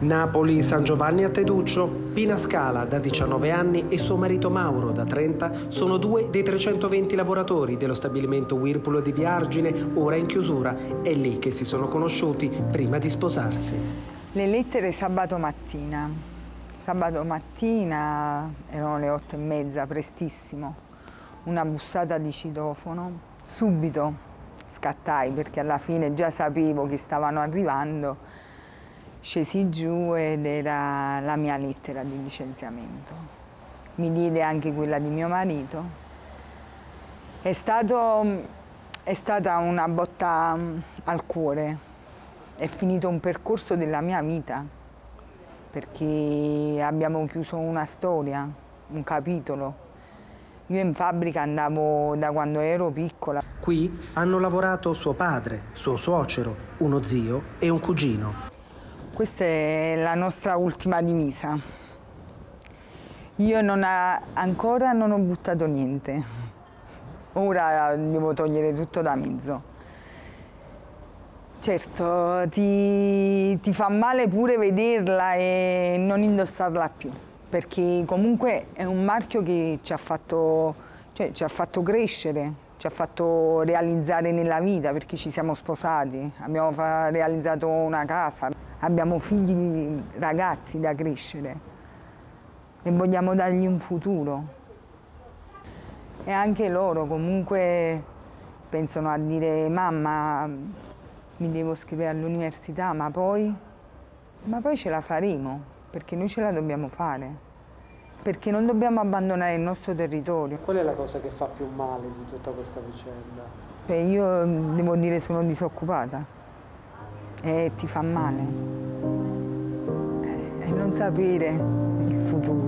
Napoli, San Giovanni a Teduccio, Pina Scala da 19 anni e suo marito Mauro da 30 sono due dei 320 lavoratori dello stabilimento Whirlpool di Viargine, ora in chiusura. È lì che si sono conosciuti prima di sposarsi. Le lettere sabato mattina. Sabato mattina erano le otto e mezza, prestissimo. Una bussata di citofono. Subito scattai perché alla fine già sapevo che stavano arrivando scesi giù ed era la mia lettera di licenziamento. Mi diede anche quella di mio marito. È, stato, è stata una botta mm, al cuore, è finito un percorso della mia vita, perché abbiamo chiuso una storia, un capitolo. Io in fabbrica andavo da quando ero piccola. Qui hanno lavorato suo padre, suo suocero, uno zio e un cugino. Questa è la nostra ultima divisa. Io non ha, ancora non ho buttato niente. Ora devo togliere tutto da mezzo. Certo, ti, ti fa male pure vederla e non indossarla più, perché comunque è un marchio che ci ha fatto, cioè, ci ha fatto crescere, ci ha fatto realizzare nella vita perché ci siamo sposati, abbiamo realizzato una casa abbiamo figli ragazzi da crescere e vogliamo dargli un futuro. E anche loro comunque pensano a dire mamma mi devo scrivere all'università, ma poi, ma poi ce la faremo, perché noi ce la dobbiamo fare, perché non dobbiamo abbandonare il nostro territorio. Qual è la cosa che fa più male di tutta questa vicenda? Beh, io devo dire sono disoccupata e ti fa male. E non sapere il futuro.